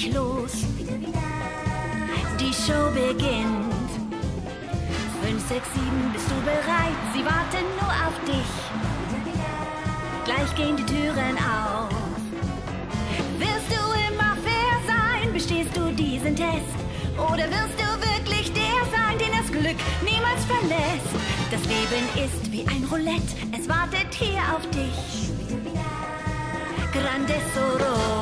dich los. Die Show beginnt. Fünf, sechs, sieben, bist du bereit? Sie warten nur auf dich. Gleich gehen die Türen auf. Wirst du immer fair sein? Bestehst du diesen Test? Oder wirst du wirklich der sein, den das Glück niemals verlässt? Das Leben ist wie ein Roulette, es wartet hier auf dich. Grande Soro.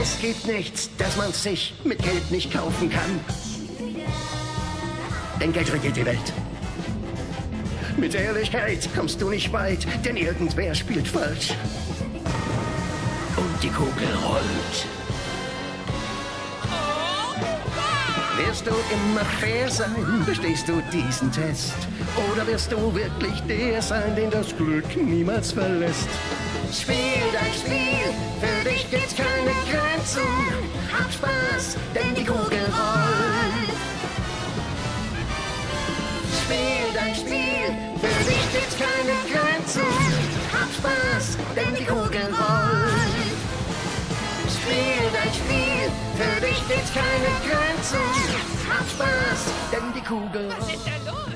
Es gibt nichts, das man sich mit Geld nicht kaufen kann. Denn Geld regiert die Welt. Mit Ehrlichkeit kommst du nicht weit, denn irgendwer spielt falsch. Und die Kugel rollt. Wirst du immer fair sein, bestehst du diesen Test? Oder wirst du wirklich der sein, den das Glück niemals verlässt? Spiel dein Spiel, Spaß, denn die Kugel. Was ist da los?